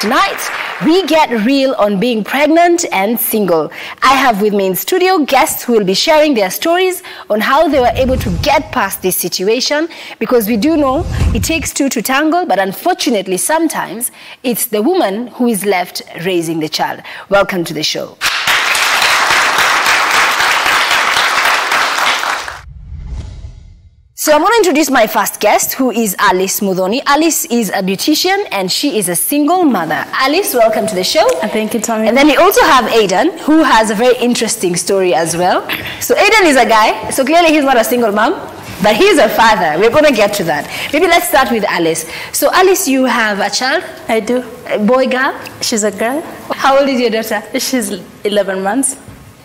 Tonight, we get real on being pregnant and single. I have with me in studio guests who will be sharing their stories on how they were able to get past this situation because we do know it takes two to tangle, but unfortunately, sometimes it's the woman who is left raising the child. Welcome to the show. So I'm going to introduce my first guest, who is Alice Mudhoni. Alice is a beautician and she is a single mother. Alice, welcome to the show. Thank you, Tommy. And then we also have Aidan, who has a very interesting story as well. So Aidan is a guy, so clearly he's not a single mom, but he's a father. We're going to get to that. Maybe let's start with Alice. So Alice, you have a child, I do. a boy, girl. She's a girl. How old is your daughter? She's 11 months.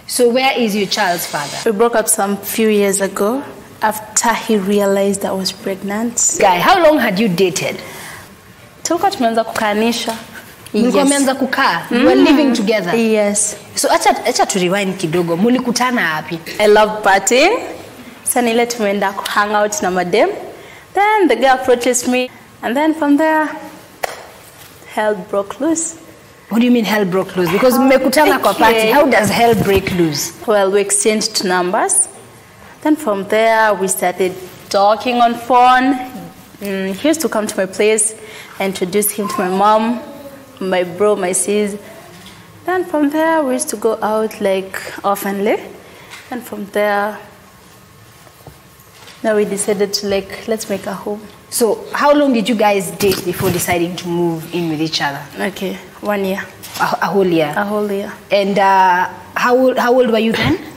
So where is your child's father? We broke up some few years ago after he realized I was pregnant. Guy, how long had you dated? Tulikuwa tumeanza kukaanisha. Mlikuwa mmeanza kukaa? You were living together? Yes. So acha, acha tu rewind kidogo. Mlikutana wapi? I love party. Sasa ile tumeenda hang out na madem. Then the girl approaches me and then from there hell broke loose. What do you mean hell broke loose? Because mmekutana kwa party. How does hell break loose? Well, we exchanged numbers. Then from there, we started talking on phone. Mm, he used to come to my place. I introduced him to my mom, my bro, my sis. Then from there, we used to go out like oftenly. And from there, now we decided to like, let's make a home. So how long did you guys date before deciding to move in with each other? Okay, one year, A, a whole year. a whole year. And uh, how, old, how old were you then?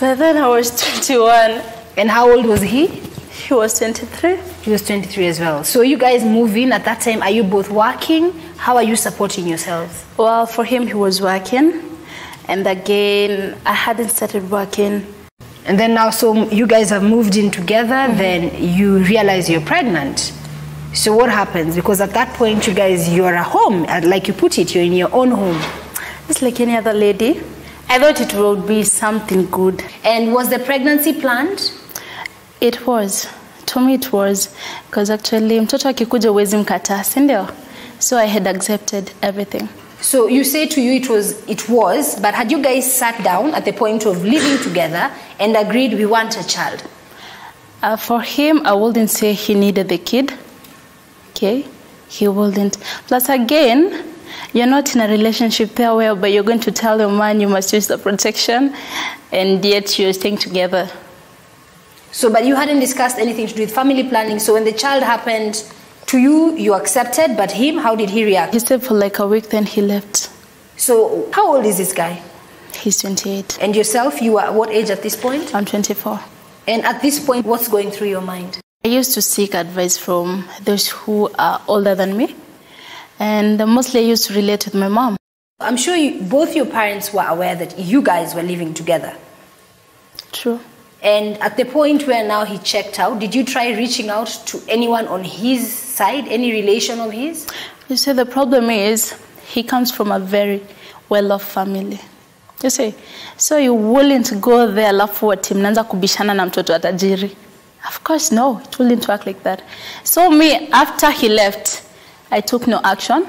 But then I was 21. And how old was he? He was 23. He was 23 as well. So you guys move in at that time. Are you both working? How are you supporting yourselves? Well, for him, he was working. And again, I hadn't started working. And then now, so you guys have moved in together, mm-hmm. then you realize you're pregnant. So what happens? Because at that point, you guys, you're at home, like you put it, you're in your own home. Just like any other lady, I thought it would be something good. And was the pregnancy planned? It was. To me, it was. Because actually, mtoto akikuja uwezi mkataa, si ndio? So I had accepted everything. So you say to you it was, it was, but had you guys sat down at the point of living together and agreed we want a child? Uh, for him, I wouldn't say he needed the kid. Okay? He wouldn't. Plus, again, you're not in a relationship there but you're going to tell your man you must use the protection, and yet you're staying together. So, but you hadn't discussed anything to do with family planning. So when the child happened to you, you accepted, but him, how did he react? He stayed for like a week, then he left. So how old is this guy? He's 28. And yourself, you are what age at this point? I'm 24. And at this point, what's going through your mind? I used to seek advice from those who are older than me, and mostly I used to relate with my mom. I'm sure you, both your parents were aware that you guys were living together. True. And at the point where now he checked out, did you try reaching out to anyone on his side, any relation of his? You see, the problem is he comes from a very well-off family. You see, so you wouldn't go there alafu ati mnaanza kubishana na mtoto wa tajiri. Of course, no, it wouldn't work like that. So me, after he left, I took no action.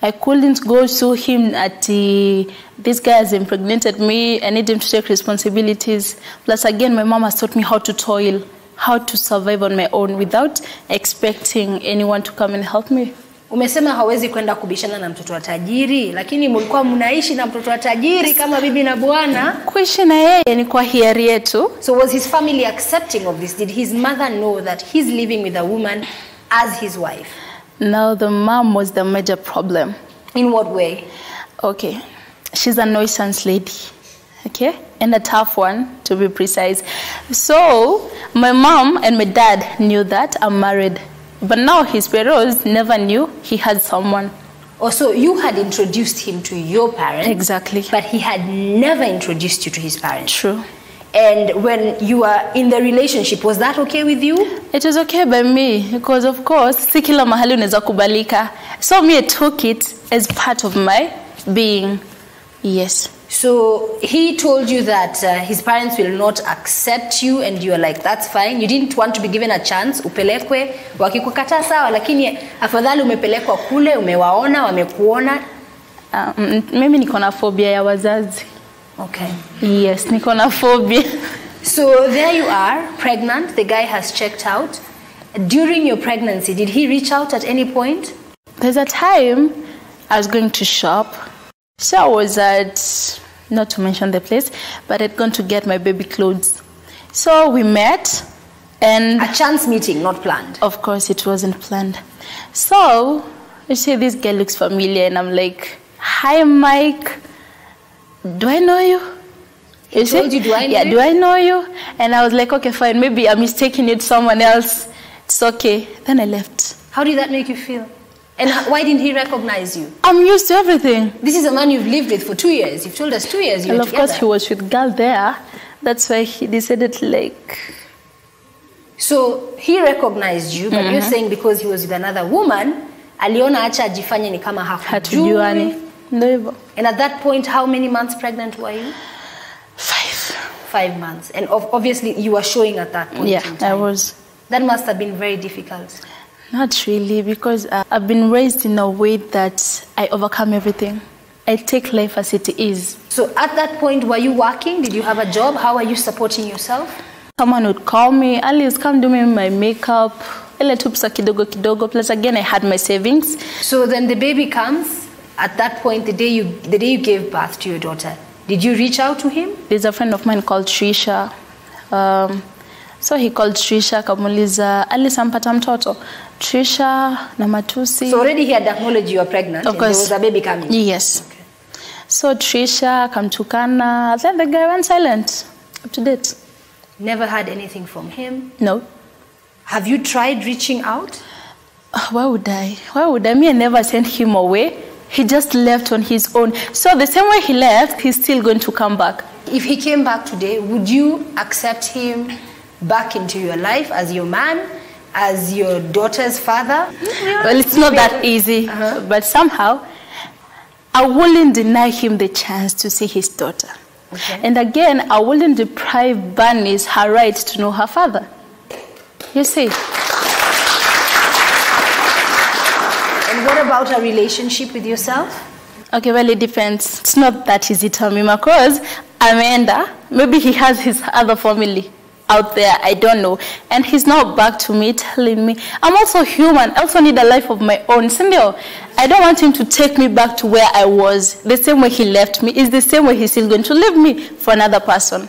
I couldn't go to him at the, this guy has impregnated me. I need him to take responsibilities. Plus, again, my mom has taught me how to toil, how to survive on my own without expecting anyone to come and help me. Umesema hawezi kwenda kubishana na mtoto wa tajiri, lakini mlikuwa mnaishi na mtoto wa tajiri kama bibi na bwana. Kuishi na yeye ni kwa hiari yetu. So was his family accepting of this? Did his mother know that he's living with a woman as his wife? Now the mom was the major problem. In what way? Okay, she's a nuisance lady. Okay, and a tough one to be precise. So my mom and my dad knew that I'm married, but now his parents never knew he had someone. Oh, also, you had introduced him to your parents. Exactly. But he had never introduced you to his parents. True. And when you were in the relationship, was that okay with you? It was okay by me because of course si kila mahali unaweza kubalika. So me I took it as part of my being. Yes. So he told you that uh, his parents will not accept you and you are like that's fine. You didn't want to be given a chance upelekwe wakikukataa sawa lakini afadhali umepelekwa kule umewaona wamekuona. Mm, mimi niko na phobia ya wazazi. Okay. Yes, niko na phobia. So there you are, pregnant. The guy has checked out. During your pregnancy, did he reach out at any point? There's a time I was going to shop. So I was at, not to mention the place, but I'd gone to get my baby clothes. So we met, and A chance meeting, not planned. of course it wasn't planned. So you see, this guy looks familiar, and I'm like, Hi, Mike. Do I know you? He told you, "Do I know yeah, you?" do I know you? And I was like, okay, fine. Maybe I'm mistaking it someone else. It's okay. Then I left. How did that make you feel? And why didn't he recognize you? I'm used to everything. This is a man you've lived with for two years. You've told us two years you And of together. course, he was with girl there. That's why he decided like. So he recognized you, but mm -hmm. you're saying because he was with another woman, aliona acha ajifanye ni kama hakujui. Hivyo. And at that point, how many months pregnant were you? Five. Five months. And obviously, you were showing at that point Yeah, I was. That must have been very difficult. Not really, because uh, I've been raised in a way that I overcome everything. I take life as it is. So at that point, were you working? Did you have a job? How are you supporting yourself? Someone would call me, Alice, come do me my makeup. Ile tu pesa kidogo kidogo. Plus again, I had my savings. So then the baby comes. At that point, the day you the day you gave birth to your daughter, did you reach out to him? There's a friend of mine called Trisha. Um, so he called Trisha, akamuuliza alisampata mtoto. Trisha na matusi. So already he had acknowledged you were pregnant. Of course. and there was a baby coming. Yes. So Trisha akamtukana. Then the guy went silent. Up to date. Never had anything from him. No. Have you tried reaching out? Why would I? Why would I? Me, I never sent him away. He just left on his own. So the same way he left, he's still going to come back. If he came back today, would you accept him back into your life as your man, as your daughter's father? Well, it's not that easy, uh-huh. but somehow I wouldn't deny him the chance to see his daughter. Okay. And again, I wouldn't deprive Bernice her right to know her father. You see? What about a relationship with yourself? Okay, well, it depends. It's not that easy to because Amanda, maybe he has his other family out there, I don't know. And he's now back to me telling me, I'm also human, I also need a life of my own. Sindio, I don't want him to take me back to where I was. The same way he left me is the same way he's still going to leave me for another person.